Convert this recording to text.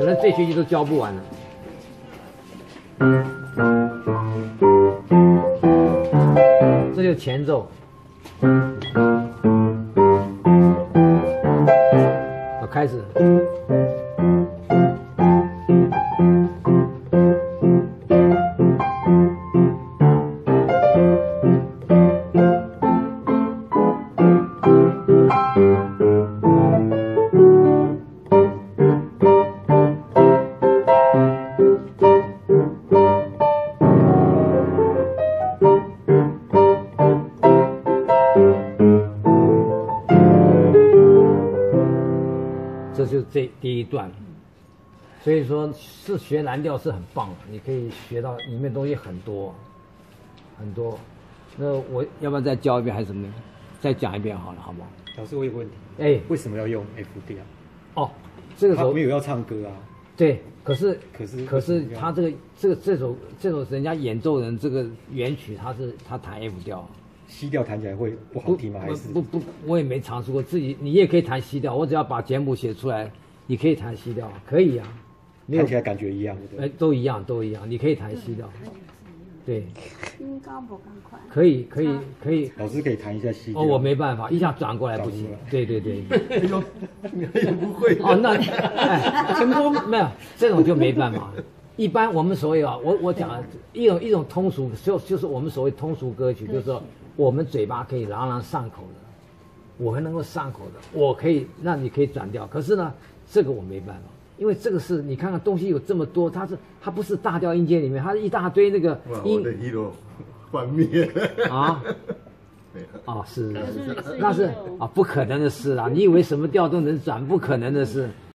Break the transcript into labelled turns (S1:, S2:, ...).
S1: 可能这学期都教不完了。这就是前奏。我，开始。就是这第一段，所以说是学蓝调是很棒的，你可以学到里面东西很多，很多。那我要不要再教一遍还是什么样？再讲一遍好了，好不好？
S2: 老师，我有个问题，
S1: 哎，
S2: 为什么要用 F 调？
S1: 哦，这个时候
S2: 他没有要唱歌啊，
S1: 对，可是
S2: 可是
S1: 可是他这个这个这首这首人家演奏人这个原曲，他是他弹 F 调，
S2: 西调弹起来会不好听吗？还是
S1: 不不不，我也没尝试过，自己你也可以弹西调，我只要把简谱写出来，你可以弹西调，可以呀、没有
S2: 看起来感觉一样，对不
S1: 哎
S2: 对？
S1: 都一样都一样，你可以弹西调，对，
S3: 音高不赶快。
S1: 可以可以可以。
S2: 老师可以弹一下西调。
S1: 哦，我没办法，一下转过来不行。对对对。
S4: 哎呦，你也不会
S1: 哦，那哎，成功没有这种就没办法。一般我们所谓啊，我我讲了一种一种通俗，就就是我们所谓通俗歌曲，就是说我们嘴巴可以朗朗上口的，我们能够上口的，我可以让你可以转调。可是呢，这个我没办法，因为这个是你看看东西有这么多，它是它不是大调音阶里面，它是一大堆那个音
S4: 的 hero 幻灭
S1: 啊。
S4: 没有
S1: 哦，是
S3: 是是
S1: 那是
S3: 有
S1: 啊，不可能的事啦！你以为什么调都能转？不可能的事。